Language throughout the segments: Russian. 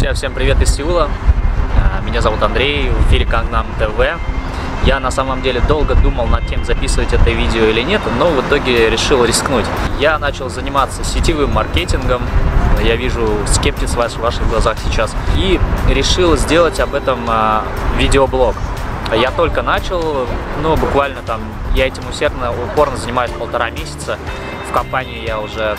Друзья, всем привет из Сеула. А, меня зовут Андрей, в эфире Кангнам ТВ. Я на самом деле долго думал над тем, записывать это видео или нет, но в итоге решил рискнуть. Я начал заниматься сетевым маркетингом, я вижу скептиз в ваших глазах сейчас, и решил сделать об этом а, видеоблог. Я только начал, ну, буквально там, я этим усердно, упорно занимаюсь полтора месяца. В компании я уже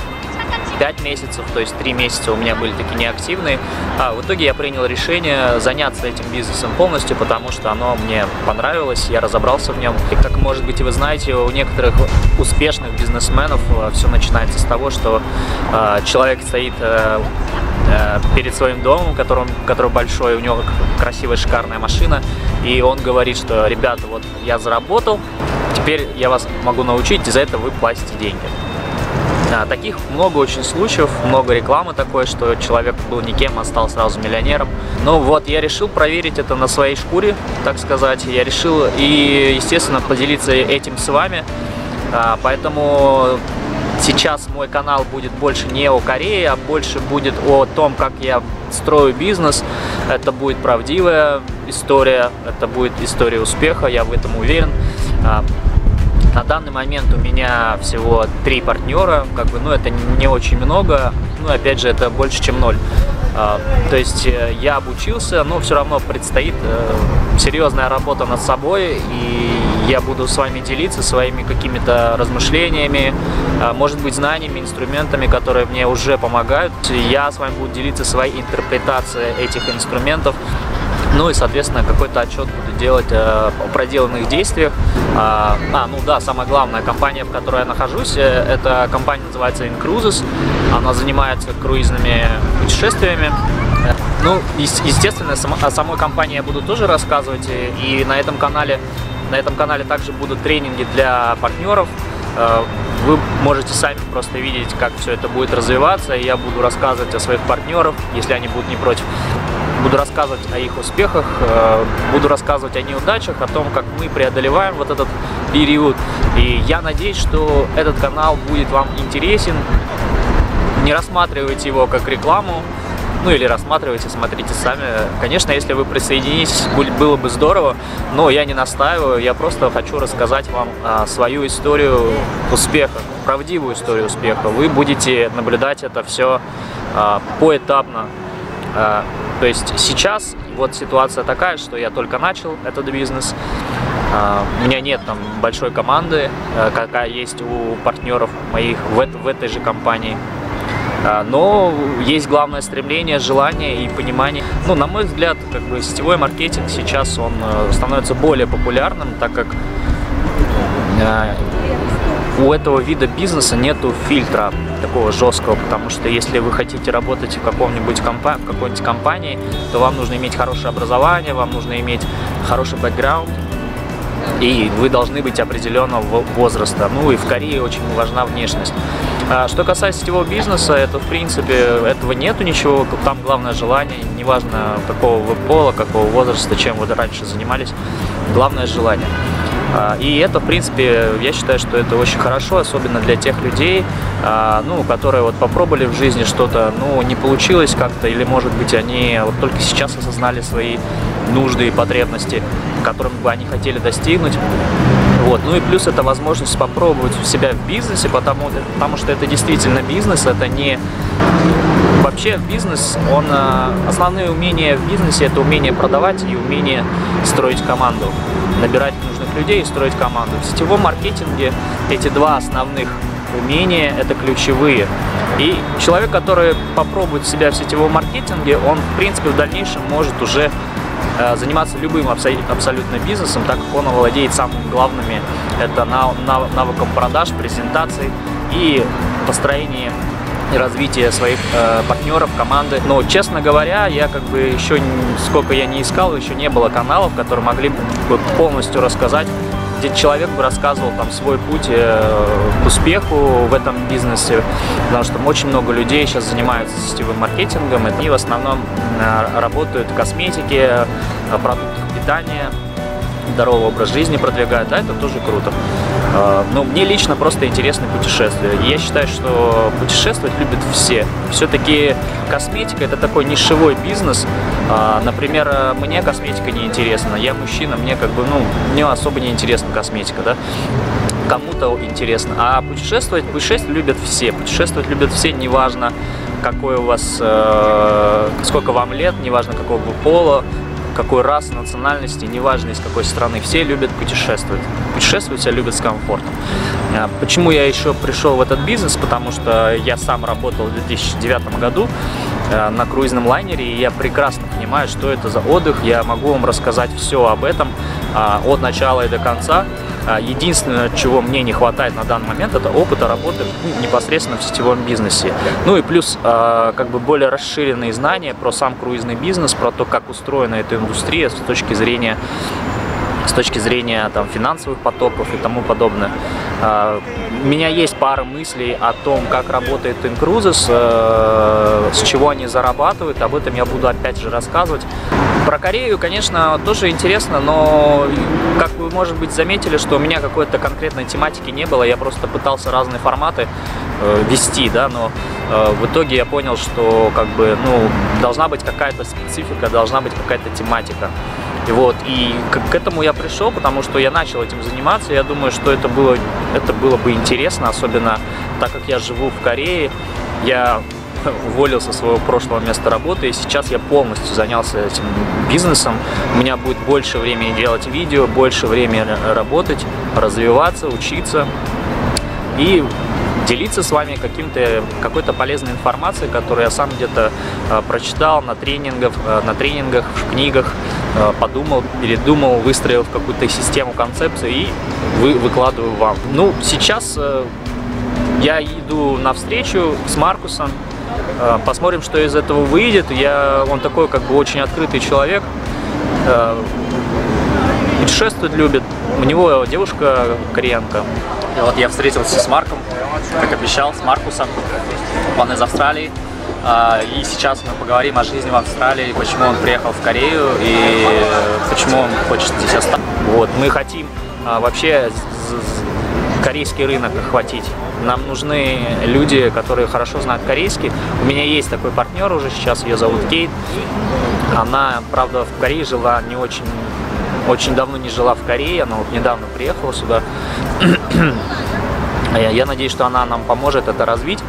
5 месяцев, то есть 3 месяца у меня были такие неактивные. А в итоге я принял решение заняться этим бизнесом полностью, потому что оно мне понравилось, я разобрался в нем. И как, может быть, вы знаете, у некоторых успешных бизнесменов э, все начинается с того, что э, человек стоит э, э, перед своим домом, которым, который большой, у него красивая шикарная машина, и он говорит, что, ребята, вот я заработал, теперь я вас могу научить, и за это вы платите деньги. Да, таких много очень случаев, много рекламы такой, что человек был никем, а стал сразу миллионером. Ну вот, я решил проверить это на своей шкуре, так сказать. Я решил и, естественно, поделиться этим с вами. А, поэтому сейчас мой канал будет больше не о Корее, а больше будет о том, как я строю бизнес. Это будет правдивая история, это будет история успеха, я в этом уверен. На данный момент у меня всего три партнера, как бы, ну, это не очень много, ну, опять же, это больше, чем ноль. А, то есть э, я обучился, но все равно предстоит э, серьезная работа над собой, и я буду с вами делиться своими какими-то размышлениями, а, может быть, знаниями, инструментами, которые мне уже помогают. Я с вами буду делиться своей интерпретацией этих инструментов, ну и, соответственно, какой-то отчет буду делать э, о проделанных действиях. А, а, ну да, самая главная компания, в которой я нахожусь, э, это компания называется Incruises. Она занимается круизными путешествиями. Ну, естественно, о самой компании я буду тоже рассказывать, и на этом канале, на этом канале также будут тренинги для партнеров. Э, вы можете сами просто видеть, как все это будет развиваться, я буду рассказывать о своих партнерах, если они будут не против буду рассказывать о их успехах, э, буду рассказывать о неудачах, о том, как мы преодолеваем вот этот период. И я надеюсь, что этот канал будет вам интересен. Не рассматривайте его как рекламу, ну или рассматривайте, смотрите сами. Конечно, если вы присоединитесь, было бы здорово, но я не настаиваю, я просто хочу рассказать вам а, свою историю успеха, правдивую историю успеха. Вы будете наблюдать это все а, поэтапно. То есть сейчас вот ситуация такая, что я только начал этот бизнес, а, у меня нет там большой команды, э, какая есть у партнеров моих в, в этой же компании. А, но есть главное стремление, желание и понимание. Ну, на мой взгляд, как бы сетевой маркетинг сейчас он э, становится более популярным, так как э, у этого вида бизнеса нету фильтра такого жесткого, потому что если вы хотите работать в каком-нибудь компа в какой-нибудь компании, то вам нужно иметь хорошее образование, вам нужно иметь хороший бэкграунд, и вы должны быть определенного возраста. Ну и в Корее очень важна внешность. А что касается сетевого бизнеса, это в принципе этого нету ничего, там главное желание, неважно какого вы пола, какого возраста, чем вы раньше занимались, главное желание. А, и это, в принципе, я считаю, что это очень хорошо, особенно для тех людей, а, ну, которые вот попробовали в жизни что-то, ну, не получилось как-то, или, может быть, они вот только сейчас осознали свои нужды и потребности, которым бы они хотели достигнуть. Вот. Ну и плюс это возможность попробовать себя в бизнесе, потому, потому что это действительно бизнес, это не... Вообще бизнес, он... А, основные умения в бизнесе это умение продавать и умение строить команду, набирать нужных людей и строить команду. В сетевом маркетинге эти два основных умения – это ключевые. И человек, который попробует себя в сетевом маркетинге, он, в принципе, в дальнейшем может уже Э, заниматься любым абсолютно бизнесом, так как он владеет самыми главными, это навыком продаж, презентаций и построения и развития своих э, партнеров, команды. Но, честно говоря, я как бы еще, сколько я не искал, еще не было каналов, которые могли бы полностью рассказать где человек бы рассказывал там свой путь э, к успеху в этом бизнесе, потому что очень много людей сейчас занимаются сетевым маркетингом, и в основном э, работают в косметике, э, продуктах питания, здоровый образ жизни продвигают, да, это тоже круто. Э, но мне лично просто интересны путешествия. Я считаю, что путешествовать любят все. Все-таки косметика это такой нишевой бизнес. Э, например, мне косметика не интересна. Я мужчина, мне как бы, ну, мне особо не интересна косметика, да кому-то интересно. А путешествовать, путешествовать любят все. Путешествовать любят все, неважно, какой у вас, э, сколько вам лет, неважно, какого вы пола, какой расы, национальности, неважно из какой страны, все любят путешествовать. Путешествовать все любят с комфортом. А почему я еще пришел в этот бизнес? Потому что я сам работал в 2009 году э, на круизном лайнере, и я прекрасно понимаю, что это за отдых. Я могу вам рассказать все об этом а, от начала и до конца. А, единственное, чего мне не хватает на данный момент, это опыта работы непосредственно в сетевом бизнесе. Ну и плюс а, как бы более расширенные знания про сам круизный бизнес, про то, как устроена эта индустрия с точки зрения с точки зрения там, финансовых потоков и тому подобное. А, у меня есть пара мыслей о том, как работает Incruises, э, с чего они зарабатывают, об этом я буду опять же рассказывать. Про Корею, конечно, тоже интересно, но, как вы, может быть, заметили, что у меня какой-то конкретной тематики не было, я просто пытался разные форматы э, вести, да, но э, в итоге я понял, что, как бы, ну, должна быть какая-то специфика, должна быть какая-то тематика. Вот, и к, к этому я пришел, потому что я начал этим заниматься, я думаю, что это было, это было бы интересно, особенно так как я живу в Корее, я уволился со своего прошлого места работы, и сейчас я полностью занялся этим бизнесом. У меня будет больше времени делать видео, больше времени работать, развиваться, учиться. И делиться с вами каким-то какой-то полезной информацией, которую я сам где-то э, прочитал на тренингах, э, на тренингах, в книгах, э, подумал, передумал, выстроил какую-то систему, концепцию и вы, выкладываю вам. Ну, сейчас э, я иду на встречу с Маркусом, э, посмотрим, что из этого выйдет. Я, он такой как бы очень открытый человек, э, путешествовать любит. У него девушка кореянка. И вот я встретился с Марком, как обещал, с Маркусом. Он из Австралии. А, и сейчас мы поговорим о жизни в Австралии, почему он приехал в Корею и почему он хочет здесь остаться. Вот, мы хотим а, вообще корейский рынок охватить. Нам нужны люди, которые хорошо знают корейский. У меня есть такой партнер уже сейчас, ее зовут Кейт. Она, правда, в Корее жила не очень очень давно не жила в Корее, она вот недавно приехала сюда. Я надеюсь, что она нам поможет это развить.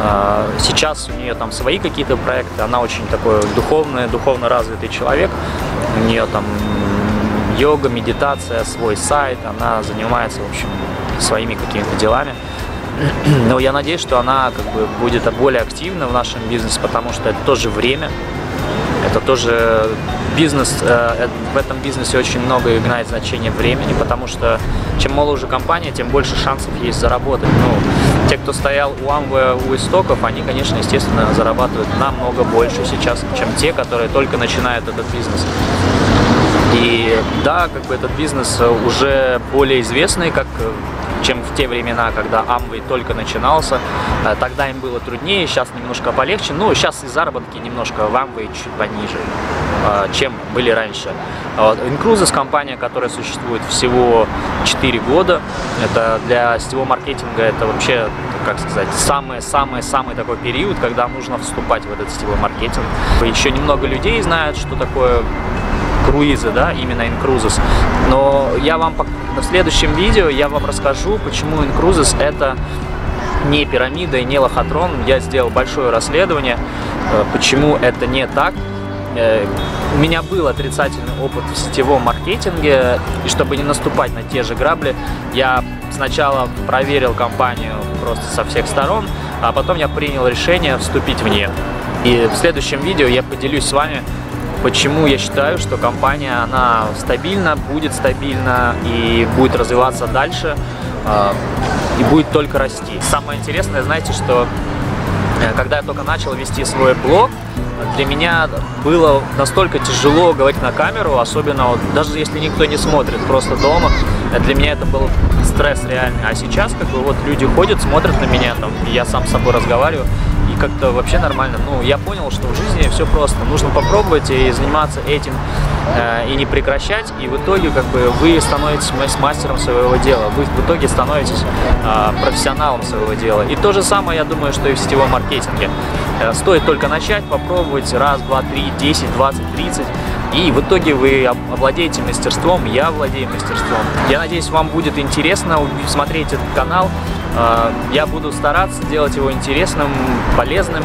А, сейчас у нее там свои какие-то проекты, она очень такой духовный, духовно развитый человек. У нее там йога, медитация, свой сайт, она занимается, в общем, своими какими-то делами. Но я надеюсь, что она как бы будет более активна в нашем бизнесе, потому что это тоже время, это тоже бизнес, э, в этом бизнесе очень много играет значение времени, потому что чем моложе компания, тем больше шансов есть заработать. Ну, те, кто стоял у Amway, у истоков, они, конечно, естественно, зарабатывают намного больше сейчас, чем те, которые только начинают этот бизнес. И да, как бы этот бизнес уже более известный, как чем в те времена, когда Amway только начинался. Э, тогда им было труднее, сейчас немножко полегче. Ну, сейчас и заработки немножко в Amway чуть пониже, э, чем были раньше. Incruises компания, которая существует всего 4 года. Это для сетевого маркетинга это вообще, как сказать, самый-самый-самый такой период, когда нужно вступать в этот сетевой маркетинг. Еще немного людей знают, что такое круизы, да, именно Incruises. Но я вам в следующем видео я вам расскажу, почему Incruises это не пирамида и не лохотрон. Я сделал большое расследование, э, почему это не так. Э, у меня был отрицательный опыт в сетевом маркетинге, и чтобы не наступать на те же грабли, я сначала проверил компанию просто со всех сторон, а потом я принял решение вступить в нее. И в следующем видео я поделюсь с вами, Почему я считаю, что компания, она стабильна, будет стабильна и будет развиваться дальше, а, и будет только расти. Самое интересное, знаете, что э, когда я только начал вести свой блог, для меня было настолько тяжело говорить на камеру, особенно вот, даже если никто не смотрит, просто дома. Для меня это был стресс реальный. А сейчас как бы вот люди ходят, смотрят на меня, там, я сам с собой разговариваю, как-то вообще нормально. Ну, я понял, что в жизни все просто. Нужно попробовать и заниматься этим э, и не прекращать. И в итоге как бы вы становитесь мастером своего дела. Вы в итоге становитесь э, профессионалом своего дела. И то же самое, я думаю, что и в сетевом маркетинге. Э, стоит только начать, попробовать раз, два, три, десять, двадцать, тридцать. И в итоге вы овладеете мастерством, я владею мастерством. Я надеюсь, вам будет интересно смотреть этот канал. Э, я буду стараться делать его интересным, полезным,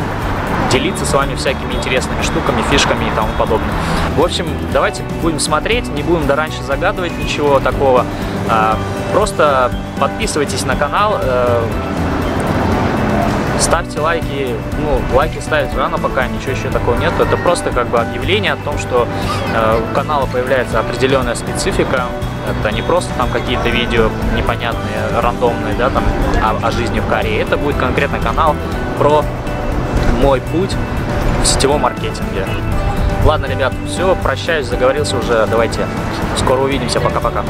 делиться с вами всякими интересными штуками, фишками и тому подобное. В общем, давайте будем смотреть, не будем до раньше загадывать ничего такого. Э, просто подписывайтесь на канал, э, ставьте лайки, ну, лайки ставить рано пока, ничего еще такого нет, это просто как бы объявление о том, что э, у канала появляется определенная специфика, это не просто там какие-то видео непонятные, рандомные, да, там, о, о жизни в Корее, это будет конкретно канал про мой путь в сетевом маркетинге. Ладно, ребят, все, прощаюсь, заговорился уже, давайте, скоро увидимся, пока-пока.